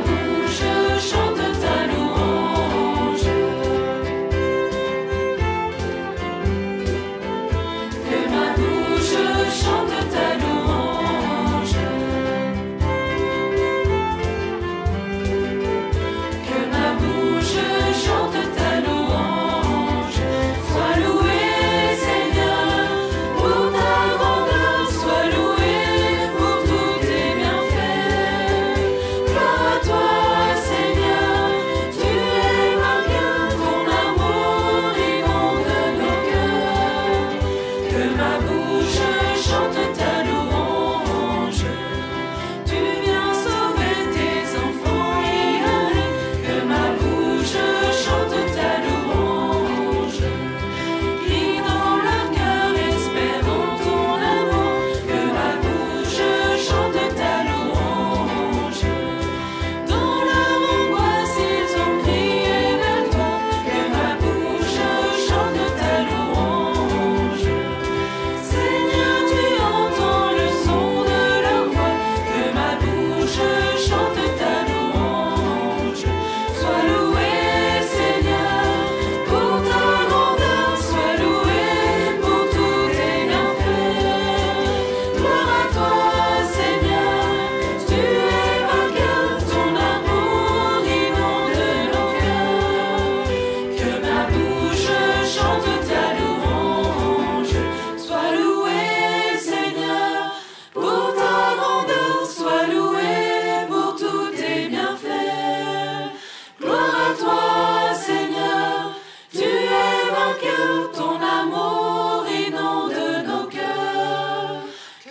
bouche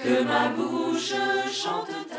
Que ma bouche chante ta.